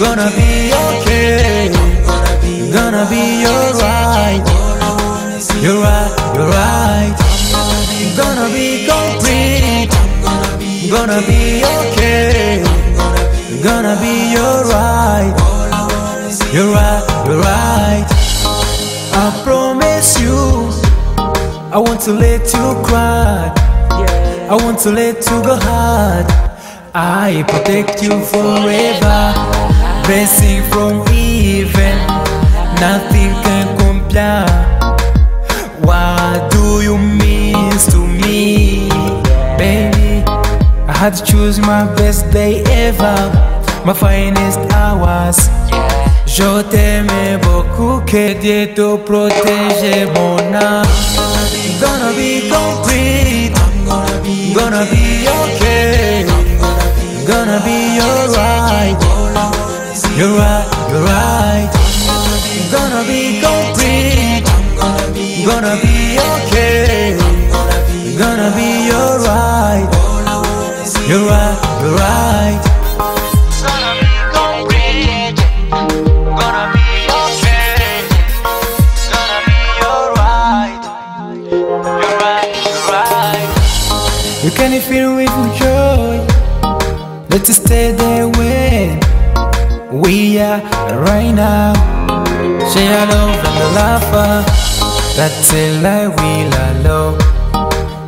gonna be okay. You're gonna be alright. You're right, you're right. You're gonna be complete. Gonna be okay. You're gonna be alright. You're right, you're right. I promise you, I want to let you cry. I want to let you go hard. I protect you forever. Blessing from heaven. Nothing can compare. What do you mean to me, baby? I had to choose my best day ever, my finest hours. Je t'aimais beaucoup, que Dieu te protège, mon âme. Gonna be complete, gonna be okay, gonna be alright. You're right, you're right. Gonna be complete, gonna be okay, gonna be alright. You're right, you're right. Gonna be complete, gonna be okay, gonna be alright. You're right, you're right. You can feel with joy. Let's stay there when we are right now. Share love and the laughter. That's a lie we'll allow.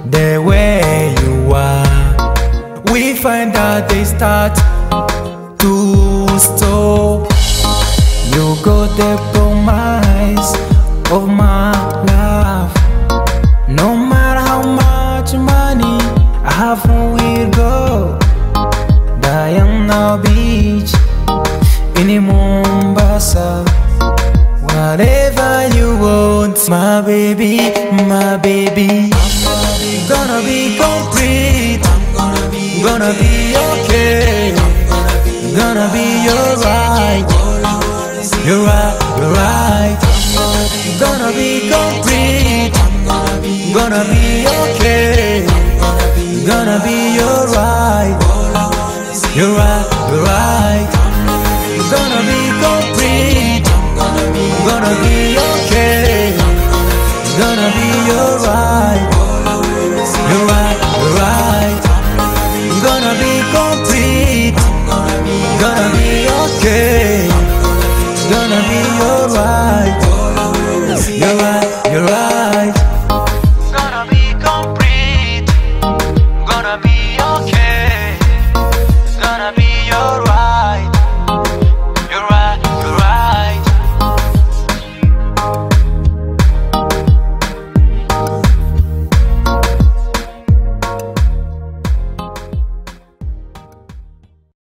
The way you are, we find out they start to stop. You got the promise of my love. No matter how much money I have, we'll go. Diana Beach Mombasa. Whatever you want My baby, my baby. I'm Gonna be complete. I'm Gonna be okay. I'm Gonna be alright. You're right, you're right. I'm Gonna be complete. I'm Gonna be okay. I'm Gonna be alright. You're right, you're right.